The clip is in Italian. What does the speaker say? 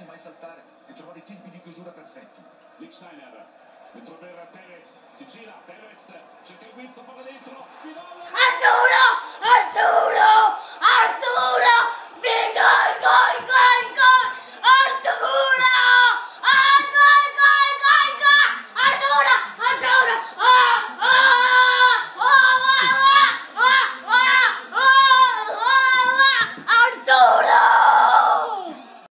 lasciarsi mai saltare e trovare i tempi di chiusura perfetti. Lichsteiner dentro per Perez si gira Perez cerca il guizzo palla dentro Vidal